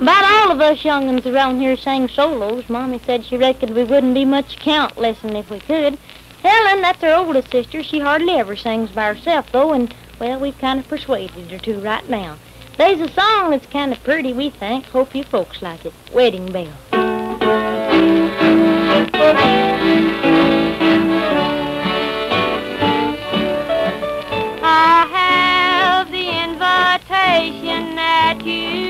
About all of us young'uns around here sang solos. Mommy said she reckoned we wouldn't be much count lesson if we could. Helen, that's her oldest sister, she hardly ever sings by herself, though, and, well, we've kind of persuaded her to right now. There's a song that's kind of pretty, we think. Hope you folks like it. Wedding Bell. I have the invitation that you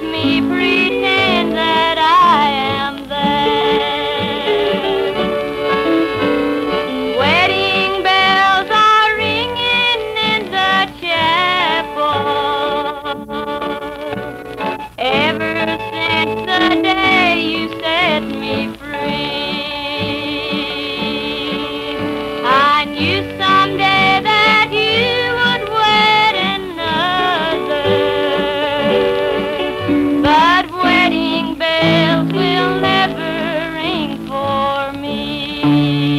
me Música